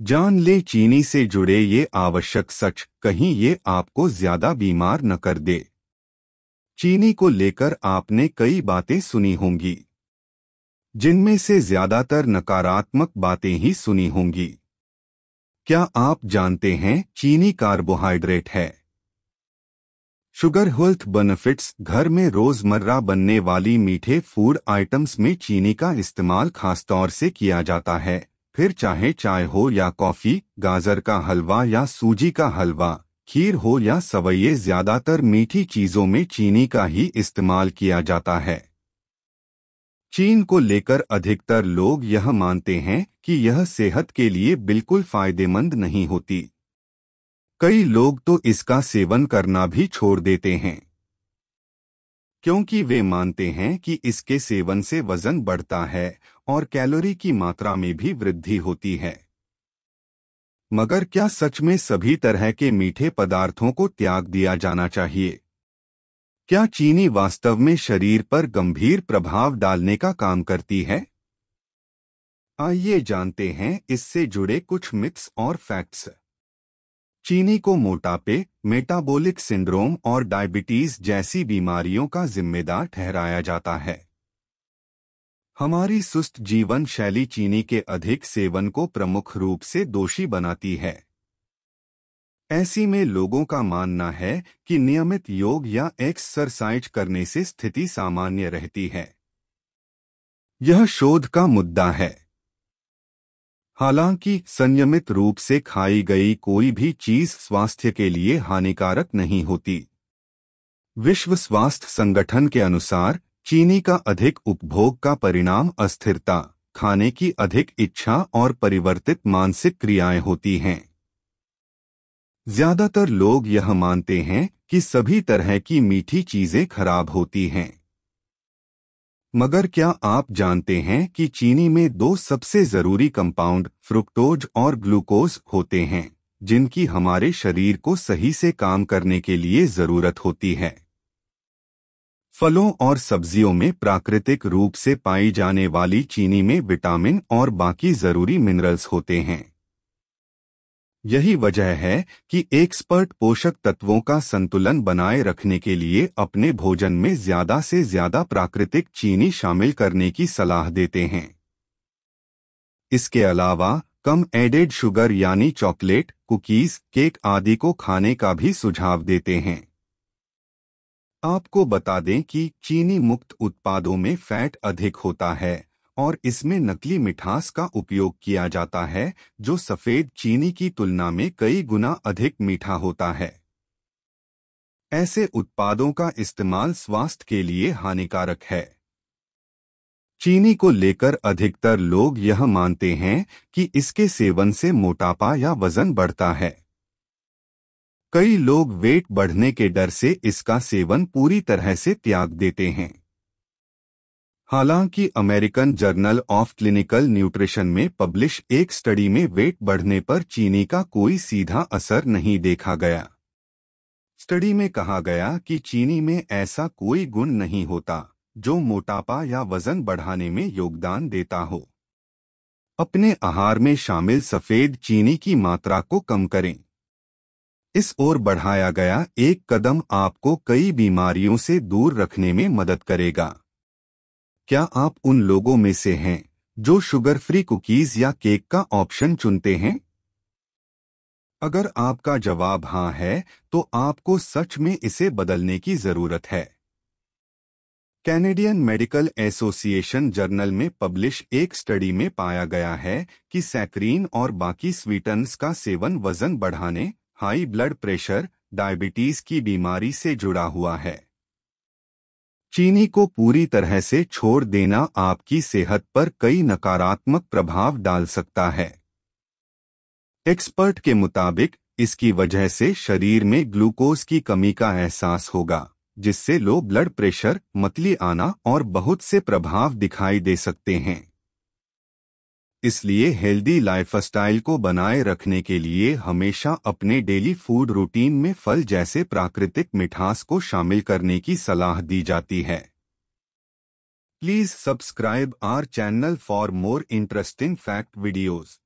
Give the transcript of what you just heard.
जान ले, चीनी से जुड़े ये आवश्यक सच, कहीं ये आपको ज़्यादा बीमार न कर दे। चीनी को लेकर आपने कई बातें सुनी होंगी, जिनमें से ज़्यादातर नकारात्मक बातें ही सुनी होंगी। क्या आप जानते हैं चीनी कार्बोहाइड्रेट है? शुगर हेल्थ बेनिफिट्स, घर में रोज़मर्रा बनने वाली मीठे फ़ूड आइटम्स में चीनी का इस्तेमाल खासतौर से किया जाता है। फिर चाहे चाय हो या कॉफ़ी, गाजर का हलवा या सूजी का हलवा, खीर हो या सवैये ज़्यादातर मीठी चीज़ों में चीनी का ही इस्तेमाल किया जाता है। चीन को लेकर अधिकतर लोग यह मानते हैं कि यह सेहत के लिए बिल्कुल फ़ायदेमंद नहीं होती। कई लोग तो इसका सेवन करना भी छोड़ देते हैं। क्योंकि वे मानते हैं कि इसके सेवन से वज़न बढ़ता है और कैलोरी की मात्रा में भी वृद्धि होती है। मगर क्या सच में सभी तरह के मीठे पदार्थों को त्याग दिया जाना चाहिए? क्या चीनी वास्तव में शरीर पर गंभीर प्रभाव डालने का काम करती है? आइए जानते हैं इससे जुड़े कुछ मिथ्स और फैक्ट्स चीनी को मोटापे मेटाबॉलिक सिंड्रोम और डायबिटीज़ जैसी बीमारियों का जिम्मेदार ठहराया जाता है। हमारी सुस्त जीवन शैली चीनी के अधिक सेवन को प्रमुख रूप से दोषी बनाती है। ऐसी में लोगों का मानना है कि नियमित योग या एक्सरसाइज करने से स्थिति सामान्य रहती है। यह शोध का मुद्दा है। हालाँकि संयमित रूप से खाई गई कोई भी चीज़ स्वास्थ्य के लिए हानिकारक नहीं होती। विश्व स्वास्थ्य संगठन के अनुसार, चीनी का अधिक उपभोग का परिणाम अस्थिरता, खाने की अधिक इच्छा और परिवर्तित मानसिक क्रियाएँ होती हैं। ज़्यादातर लोग यह मानते हैं कि सभी तरह की मीठी चीज़ें खराब होती हैं। मगर क्या आप जानते हैं कि चीनी में दो सबसे ज़रूरी कंपाउंड फ्रुक्टोज और ग्लूकोज होते हैं, जिनकी हमारे शरीर को सही से काम करने के लिए ज़रूरत होती है? फलों और सब्जियों में प्राकृतिक रूप से पाई जाने वाली चीनी में विटामिन और बाकी ज़रूरी मिनरल्स होते हैं। यही वजह है कि एक्सपर्ट पोषक तत्वों का संतुलन बनाए रखने के लिए अपने भोजन में ज़्यादा से ज़्यादा प्राकृतिक चीनी शामिल करने की सलाह देते हैं। इसके अलावा, कम एडेड शुगर यानी चॉकलेट कुकीज केक आदि को खाने का भी सुझाव देते हैं। आपको बता दें कि चीनी मुक्त उत्पादों में फैट अधिक होता है। और इसमें नकली मिठास का उपयोग किया जाता है, जो सफ़ेद चीनी की तुलना में कई गुना अधिक मीठा होता है। ऐसे उत्पादों का इस्तेमाल स्वास्थ्य के लिए हानिकारक है। चीनी को लेकर अधिकतर लोग यह मानते हैं कि इसके सेवन से मोटापा या वज़न बढ़ता है। कई लोग वेट बढ़ने के डर से इसका सेवन पूरी तरह से त्याग देते हैं। हालाँकि American Journal of Clinical Nutrition में पब्लिश एक स्टडी में वेट बढ़ने पर चीनी का कोई सीधा असर नहीं देखा गया। स्टडी में कहा गया कि चीनी में ऐसा कोई गुण नहीं होता, जो मोटापा या वज़न बढ़ाने में योगदान देता हो। अपने आहार में शामिल सफ़ेद चीनी की मात्रा को कम करें। इस ओर बढ़ाया गया एक कदम आपको कई बीमारियों से दूर रखने में मदद करेगा। क्या आप उन लोगों में से हैं, जो शुगर फ्री कुकीज या केक का ऑप्शन चुनते हैं? अगर आपका जवाब हाँ है तो आपको सच में इसे बदलने की ज़रूरत है। कैनेडियन मेडिकल एसोसिएशन जर्नल में पब्लिश एक स्टडी में पाया गया है कि सैक्रीन और बाकी स्वीटन्स का सेवन वज़न बढ़ाने हाई ब्लड प्रेशर डायबिटीज़ की बीमारी से जुड़ा हुआ है। चीनी को पूरी तरह से छोड़ देना आपकी सेहत पर कई नकारात्मक प्रभाव डाल सकता है। एक्सपर्ट के मुताबिक, इसकी वजह से शरीर में ग्लूकोज की कमी का एहसास होगा, जिससे लो ब्लड प्रेशर मतली आना और बहुत से प्रभाव दिखाई दे सकते हैं। इसलिए हेल्दी लाइफस्टाइल को बनाए रखने के लिए हमेशा अपने डेली फ़ूड रूटीन में फल जैसे प्राकृतिक मिठास को शामिल करने की सलाह दी जाती है। Please subscribe our channel for more interesting fact videos